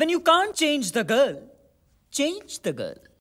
When you can't change the girl, change the girl.